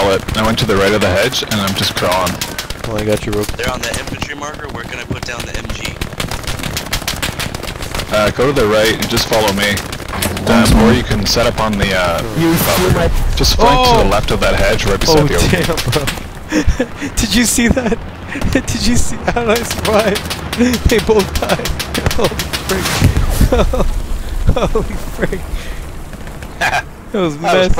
crawl it. I went to the right of the hedge, and I'm just crawling. Well, I got your rope. They're on the infantry marker. Where can I put down the MG? Uh, go to the right and just follow me. Um, or you can set up on the, uh, You my... just flank to the oh! left of that hedge right beside Oh the open. damn, bro! Did you see that? Did you see how did I survive? They both died. Holy frick! Holy frick! That That was messed